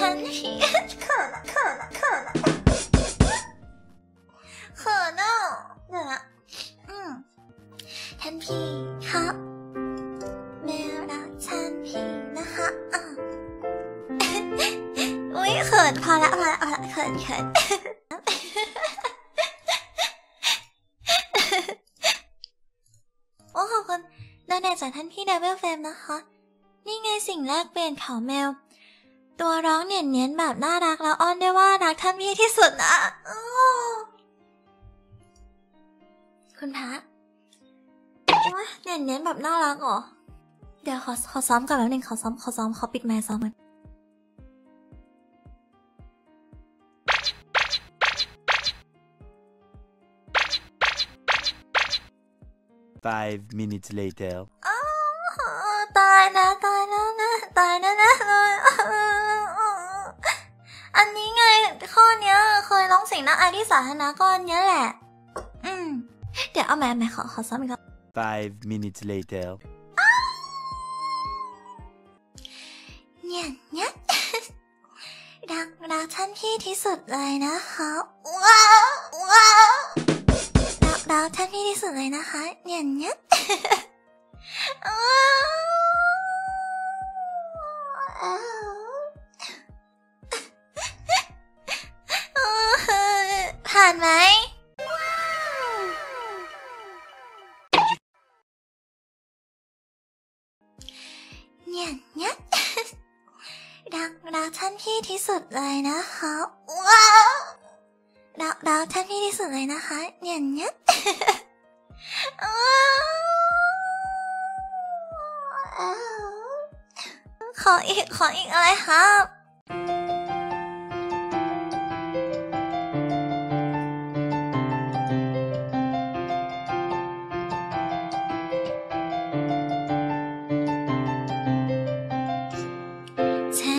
ท่านพี่เขินอะเขินอะเขินอะเขินอะเดี๋ยวนะอืมท่านพี่ครับแมวรักท่านพี่นะคะอะอุ้ยเขินพอละพอละพอละเขินเขินโอ้ขอบคุณ donate จากท่านพี่เดวิลเฟมนะคะ นี่ไงสิ่งแรกเปลี่ยนเขาแมว ตัวร้องเนียนเนียนๆแบบน่ารักแล้วอ้อนได้ว่ารักท่านพี่ที่สุดนะอ้อคุณพระโอ๊ยเนียนเนียนๆแบบน่ารักเหรอ เดี๋ยวขอขอซ้อมก่อนแป๊บนึงขอซ้อมขอซ้อมขอปิดไมค์ซ้อมกัน Five minutes later. อ้าวตายนะตายนะนะตายนะนะ อันนี้ไง ข้อเนี้ย เคยร้องเสียงน่าอายที่สาธารณะก้อนเนี้ยแหละ อืม เดี๋ยวเอาแม่แม่ขอขอซ้ำอีกรอบ Five minutes later. เนี่ยเนี่ยรักรักท่านพี่ที่สุดเลยนะคะว้าวว้าวรักรักท่านพี่ที่สุดเลยนะคะเนี่ยเนี่ยานไหมเนี่ยเนี่ยรักรักท่านพี่ที่สุดเลยนะคะว้าวรักรักท่านพี่ที่สุดเลยนะคะเนี่ยเนี่ยว้าวขออีกขออีกอะไรครับ